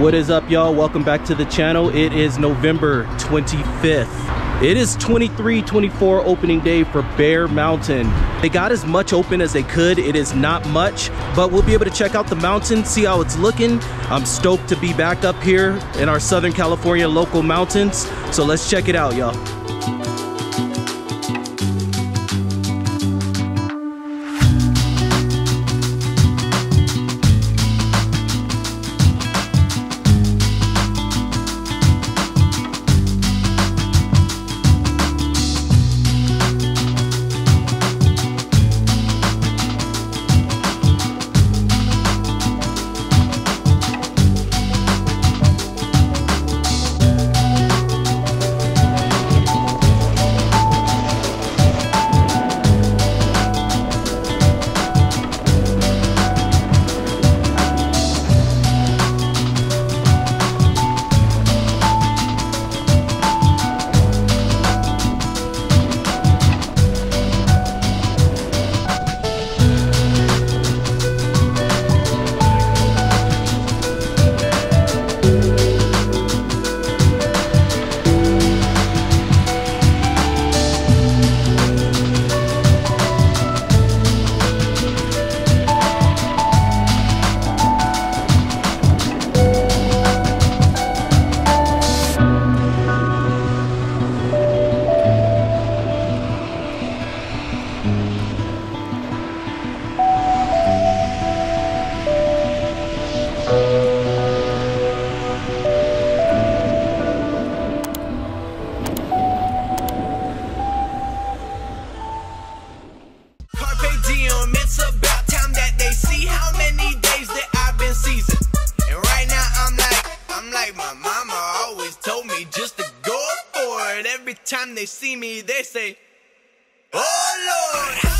What is up, y'all? Welcome back to the channel. It is November 25th. It is 23-24 opening day for Bear Mountain. They got as much open as they could. It is not much, but we'll be able to check out the mountain, see how it's looking. I'm stoked to be back up here in our Southern California local mountains. So let's check it out, y'all. It. Every time they see me, they say, Oh Lord.